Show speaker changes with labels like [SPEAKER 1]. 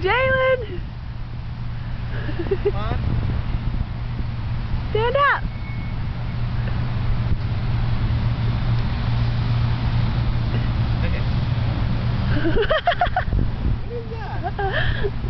[SPEAKER 1] Jalen! Stand up!
[SPEAKER 2] Okay. what is that?